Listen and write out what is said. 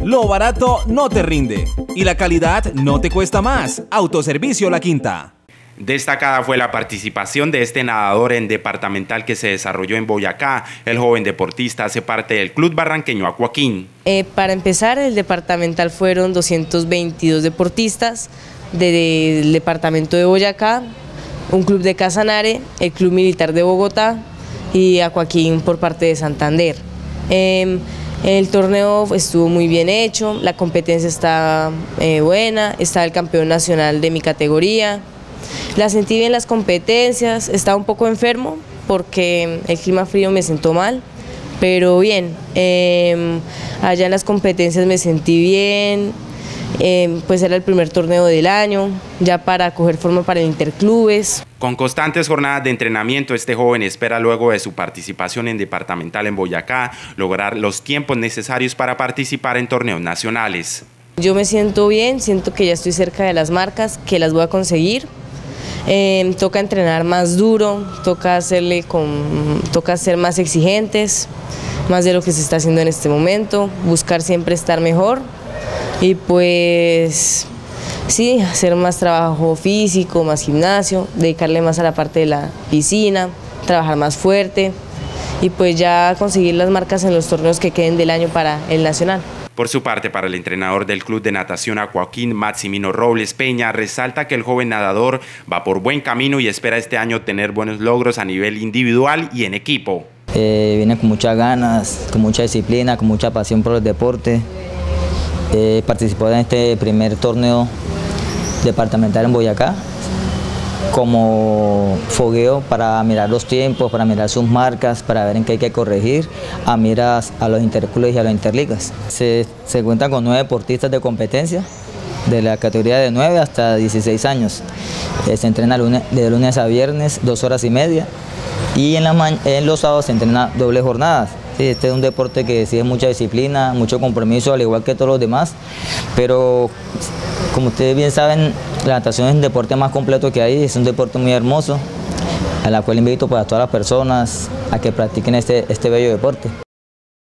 Lo barato no te rinde y la calidad no te cuesta más. Autoservicio La Quinta. Destacada fue la participación de este nadador en departamental que se desarrolló en Boyacá. El joven deportista hace parte del Club Barranqueño Acuaquín. Eh, para empezar, el departamental fueron 222 deportistas del departamento de Boyacá, un club de Casanare, el Club Militar de Bogotá y Acuaquín por parte de Santander. Em, el torneo estuvo muy bien hecho, la competencia está eh, buena, está el campeón nacional de mi categoría. La sentí bien las competencias, estaba un poco enfermo porque el clima frío me sentó mal, pero bien, em, allá en las competencias me sentí bien, em, pues era el primer torneo del año, ya para coger forma para el interclubes. Con constantes jornadas de entrenamiento, este joven espera luego de su participación en departamental en Boyacá lograr los tiempos necesarios para participar en torneos nacionales. Yo me siento bien, siento que ya estoy cerca de las marcas, que las voy a conseguir. Em, toca entrenar más duro, toca, hacerle con, toca ser más exigentes, más de lo que se está haciendo en este momento, buscar siempre estar mejor y pues sí, hacer más trabajo físico, más gimnasio, dedicarle más a la parte de la piscina, trabajar más fuerte y pues ya conseguir las marcas en los torneos que queden del año para el nacional. Por su parte, para el entrenador del Club de Natación Joaquín Maximino Robles Peña, resalta que el joven nadador va por buen camino y espera este año tener buenos logros a nivel individual y en equipo. Eh, viene con muchas ganas, con mucha disciplina, con mucha pasión por el deporte. Eh, participó en este primer torneo departamental en Boyacá como fogueo para mirar los tiempos, para mirar sus marcas, para ver en qué hay que corregir, a miras a los interclubes y a las interligas. Se, cuentan con nueve deportistas de competencia, de la categoría de 9 hasta 16 años. Eh, se entrena de lunes a viernes, dos horas y media, y en, en los sábados se entrena doble jornadas. Este es un deporte que exige mucha disciplina, mucho compromiso, al igual que todos los demás, pero como ustedes bien saben, la natación es un deporte más completo que hay, es un deporte muy hermoso, a la cual invito pues, a todas las personas a que practiquen este, este bello deporte.